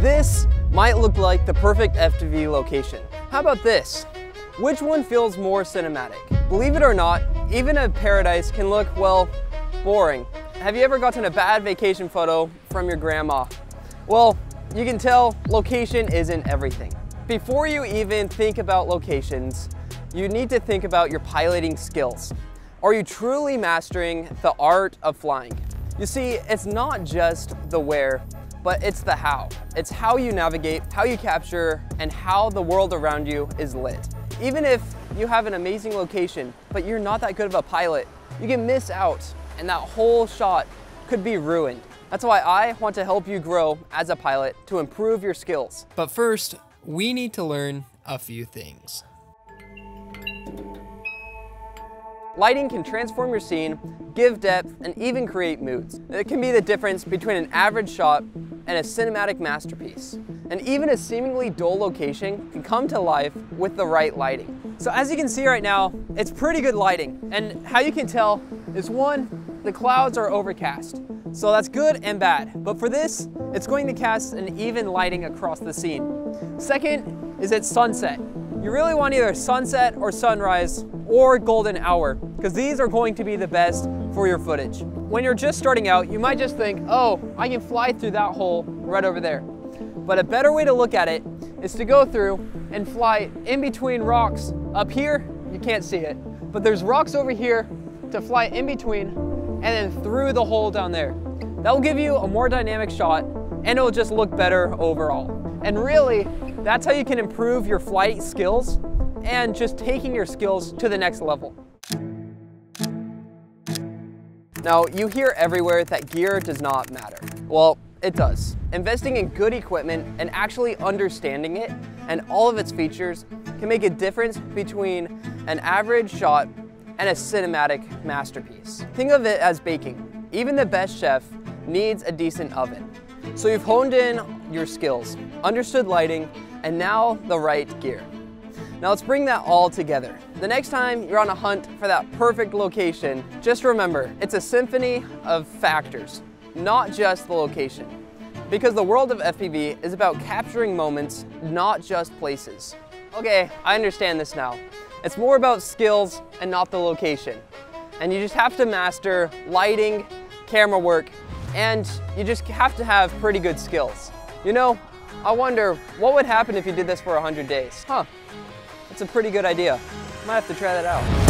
This might look like the perfect FPV location. How about this? Which one feels more cinematic? Believe it or not, even a paradise can look, well, boring. Have you ever gotten a bad vacation photo from your grandma? Well, you can tell location isn't everything. Before you even think about locations, you need to think about your piloting skills. Are you truly mastering the art of flying? You see, it's not just the where, but it's the how. It's how you navigate, how you capture, and how the world around you is lit. Even if you have an amazing location, but you're not that good of a pilot, you can miss out, and that whole shot could be ruined. That's why I want to help you grow as a pilot to improve your skills. But first, we need to learn a few things. Lighting can transform your scene, give depth, and even create moods. It can be the difference between an average shot and a cinematic masterpiece. And even a seemingly dull location can come to life with the right lighting. So as you can see right now, it's pretty good lighting. And how you can tell is one, the clouds are overcast. So that's good and bad. But for this, it's going to cast an even lighting across the scene. Second is at sunset. You really want either sunset or sunrise or golden hour because these are going to be the best for your footage. When you're just starting out, you might just think, oh, I can fly through that hole right over there. But a better way to look at it is to go through and fly in between rocks. Up here, you can't see it, but there's rocks over here to fly in between and then through the hole down there. That will give you a more dynamic shot and it will just look better overall. And really, that's how you can improve your flight skills and just taking your skills to the next level. Now, you hear everywhere that gear does not matter. Well, it does. Investing in good equipment and actually understanding it and all of its features can make a difference between an average shot and a cinematic masterpiece. Think of it as baking. Even the best chef needs a decent oven. So you've honed in your skills, understood lighting, and now the right gear. Now let's bring that all together. The next time you're on a hunt for that perfect location, just remember, it's a symphony of factors, not just the location. Because the world of FPV is about capturing moments, not just places. Okay, I understand this now. It's more about skills and not the location. And you just have to master lighting, camera work, and you just have to have pretty good skills. You know, I wonder what would happen if you did this for 100 days? Huh, it's a pretty good idea. Might have to try that out.